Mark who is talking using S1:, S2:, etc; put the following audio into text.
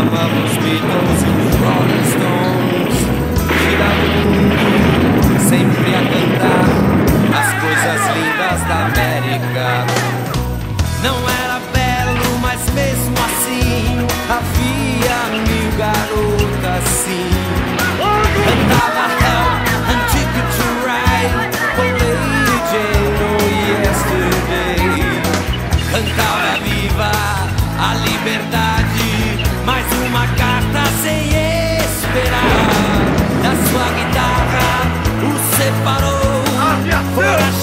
S1: amamos de doze yeah.